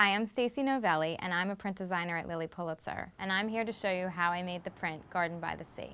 Hi, I'm Stacy Novelli, and I'm a print designer at Lilly Pulitzer, and I'm here to show you how I made the print Garden by the Sea.